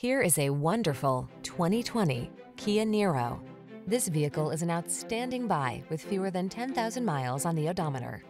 Here is a wonderful 2020 Kia Niro. This vehicle is an outstanding buy with fewer than 10,000 miles on the odometer.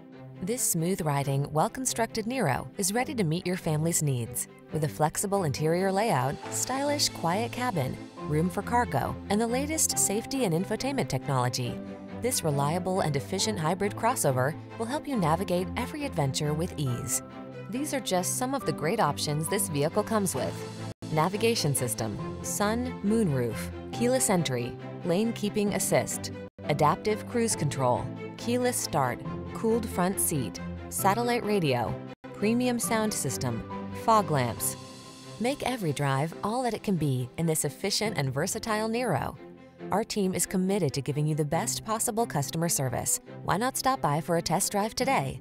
This smooth-riding, well-constructed Niro is ready to meet your family's needs. With a flexible interior layout, stylish, quiet cabin, room for cargo, and the latest safety and infotainment technology, this reliable and efficient hybrid crossover will help you navigate every adventure with ease. These are just some of the great options this vehicle comes with. Navigation system, sun, moon roof, keyless entry, lane keeping assist, adaptive cruise control, keyless start, cooled front seat, satellite radio, premium sound system, fog lamps. Make every drive all that it can be in this efficient and versatile Niro. Our team is committed to giving you the best possible customer service. Why not stop by for a test drive today?